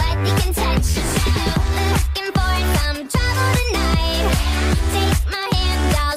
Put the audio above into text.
Looking for some trouble tonight. Take my hand, i